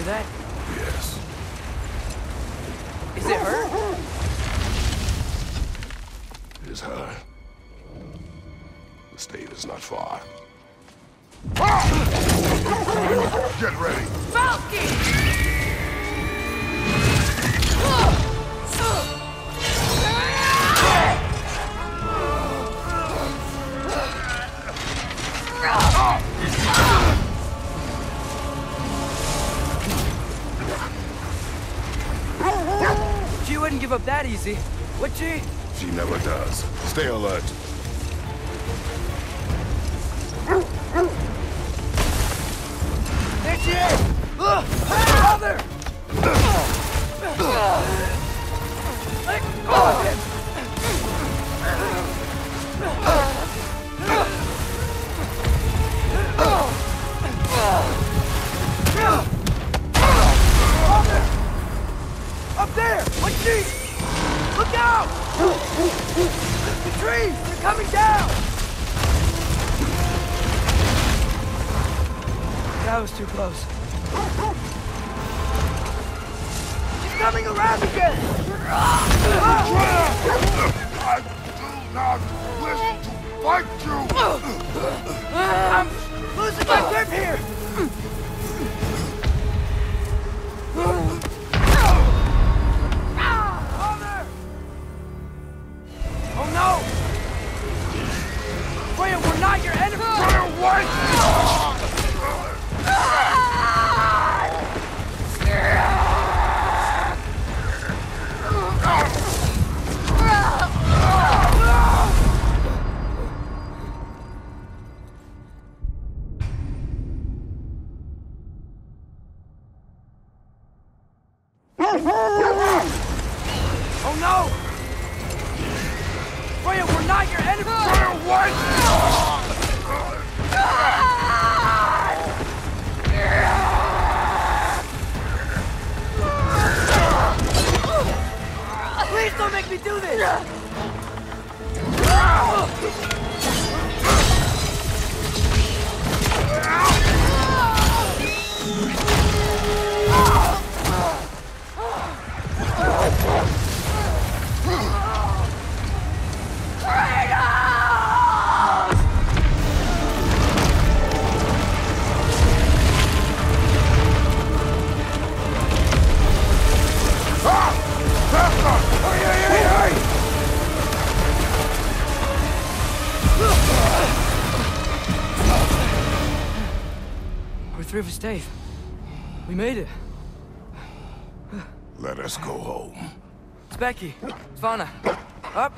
Hear that? Yes. Is it her? It is her. The stave is not far. Ah! Get ready. Falky! Wouldn't give up that easy, would she? She never does. Stay alert. There she is! Ugh! Brother! She? Look out! The trees! They're coming down! That was too close. She's coming around again! I do not wish to fight you! I'm losing my grip here! Not your enemy! Wait! Oh no! Freya, we're not your enemy! Freya, wait! Don't make me do this! We're through for Stave. We made it. Let us go home. It's Becky. Svana. Up.